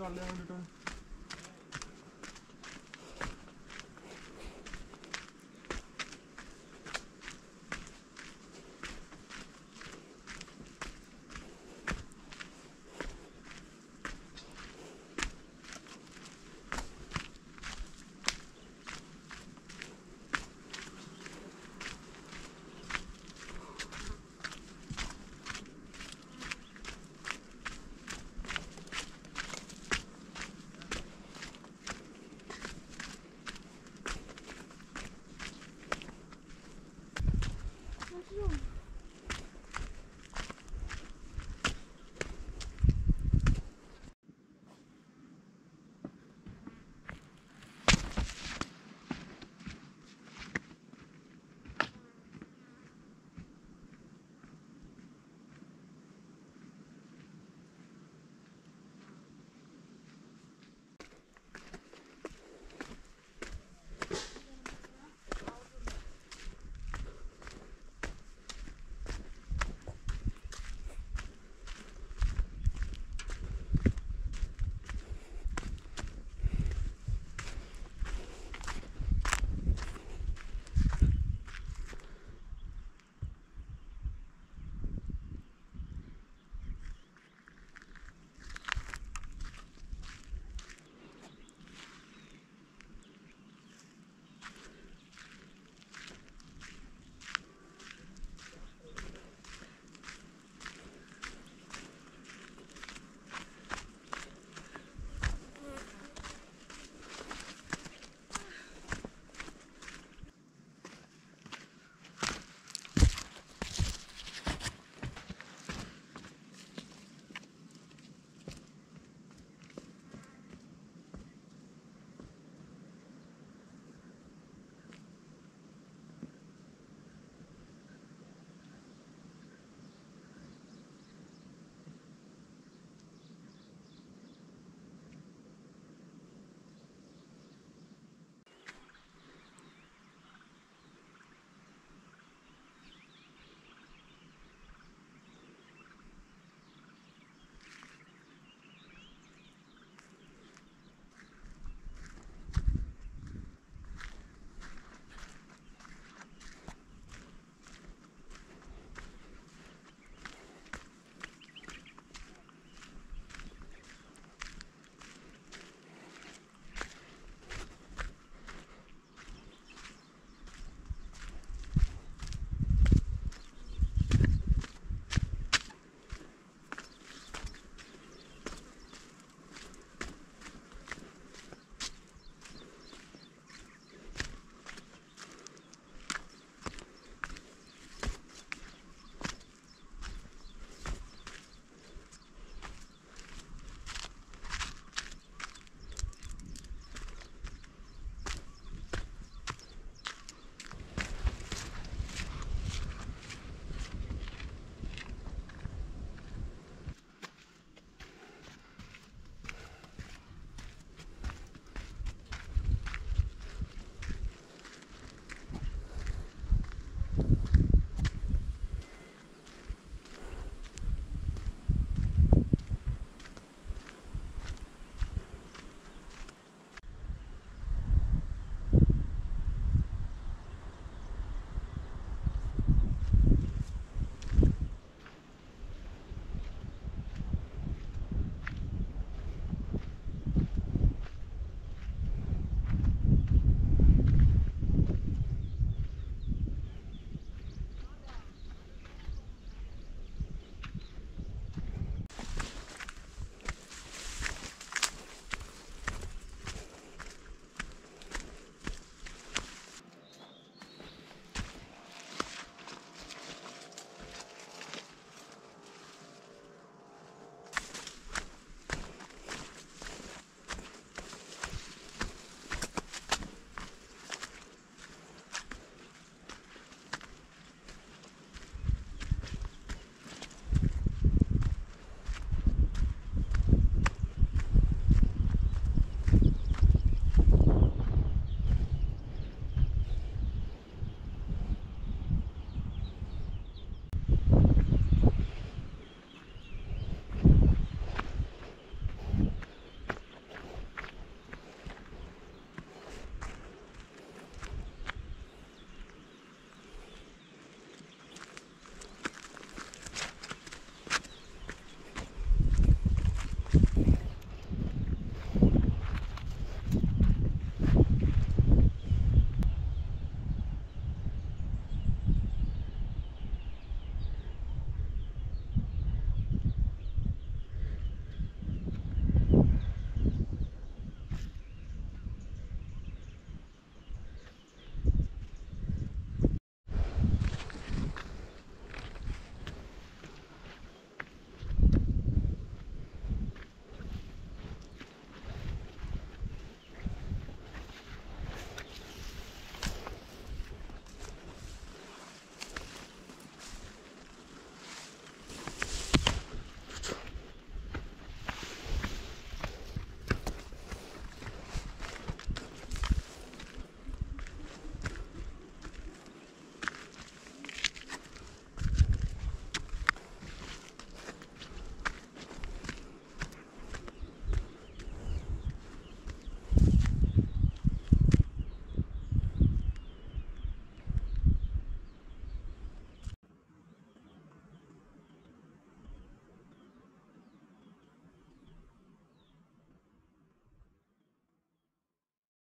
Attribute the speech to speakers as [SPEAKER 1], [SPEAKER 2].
[SPEAKER 1] എടുത്ത വെള്ളം വേണ്ടിട്ടോ